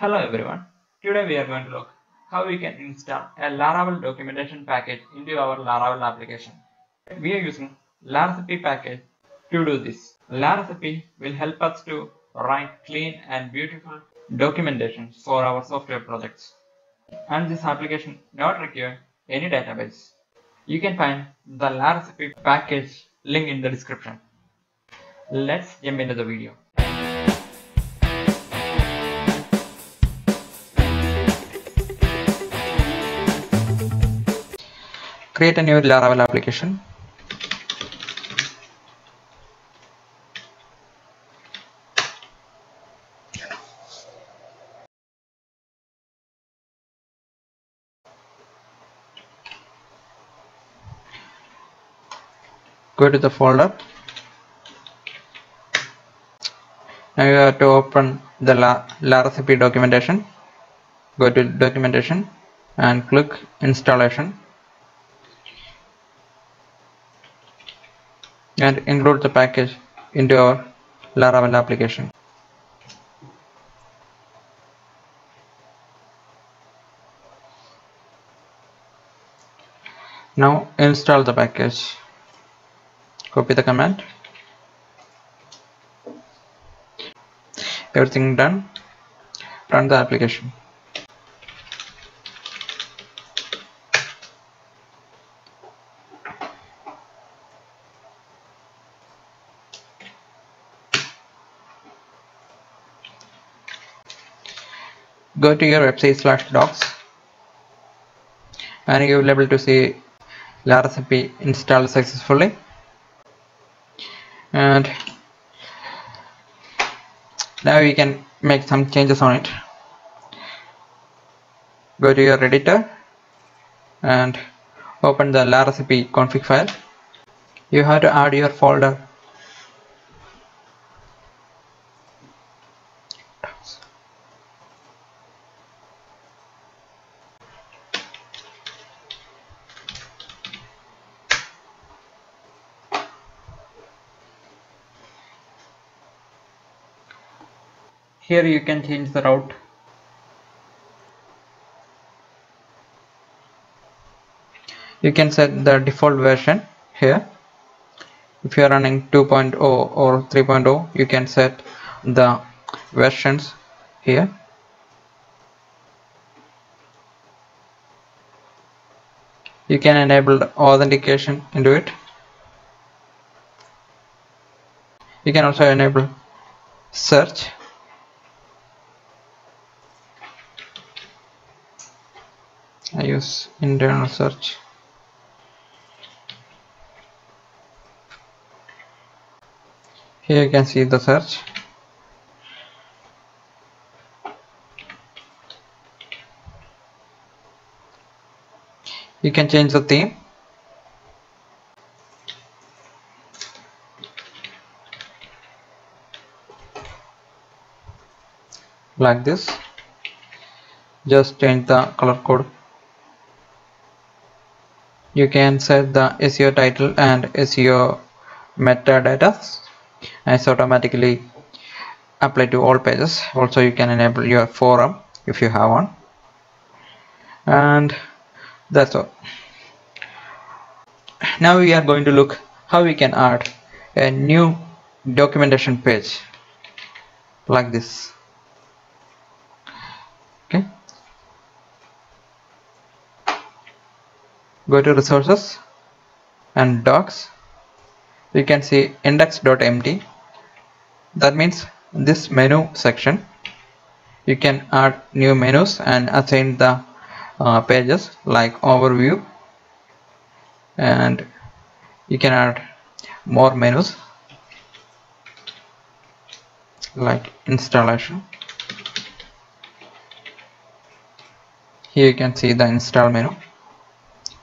Hello everyone. Today we are going to look how we can install a Laravel documentation package into our Laravel application. We are using LaRecipe package to do this. LaRecipe will help us to write clean and beautiful documentation for our software projects. And this application not require any database. You can find the LaRecipe package link in the description. Let's jump into the video. Create a new Laravel application. Go to the folder. Now you have to open the La LaRecipe documentation. Go to documentation and click installation and include the package into our Laravel application. Now install the package. Copy the command. Everything done. Run the application. Go to your website slash docs. And you will be able to see LaRecipe installed successfully. And now you can make some changes on it. Go to your editor and open the LaRecipe config file. You have to add your folder here you can change the route. You can set the default version here. If you are running 2.0 or 3.0 you can set the versions here. You can enable authentication into it. You can also enable search I use internal search. Here you can see the search. You can change the theme. Like this. Just change the color code you can set the SEO title and SEO metadata and it's automatically apply to all pages. Also you can enable your forum if you have one. And that's all. Now we are going to look how we can add a new documentation page like this. Okay go to resources and docs. You can see index.md that means this menu section. You can add new menus and assign the uh, pages like overview. And you can add more menus like installation. Here you can see the install menu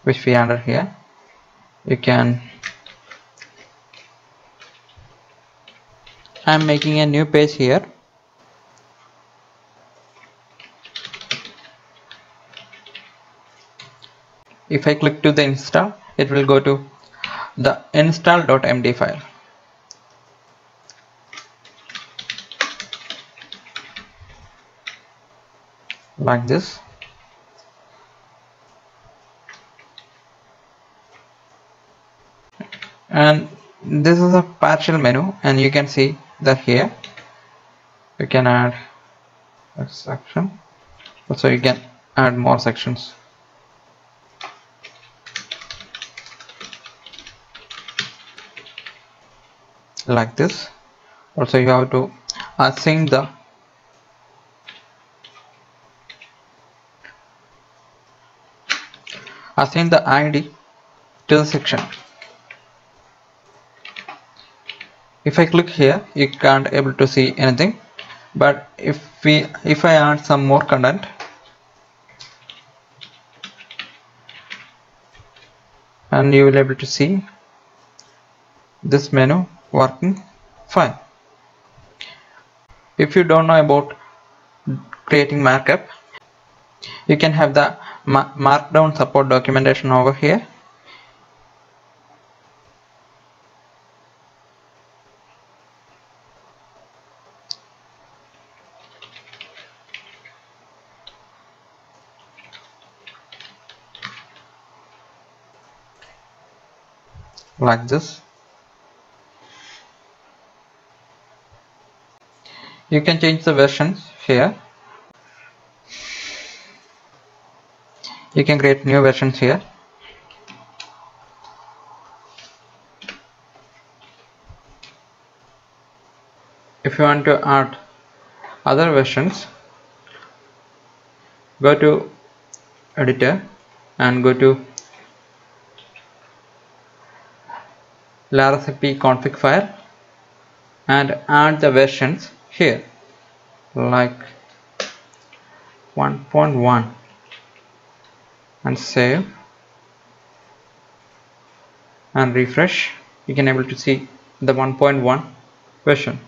which we added here. You can I'm making a new page here. If I click to the install it will go to the install.md file. Like this and this is a partial menu and you can see that here. You can add a section. Also you can add more sections. Like this. Also you have to assign the assign the id to the section if I click here you can't able to see anything. But if we if I add some more content and you will able to see this menu working fine. If you don't know about creating markup you can have the ma markdown support documentation over here like this. You can change the versions here. You can create new versions here. If you want to add other versions go to editor and go to LaRecipe config file and add the versions here like 1.1 and save and refresh. You can able to see the 1.1 version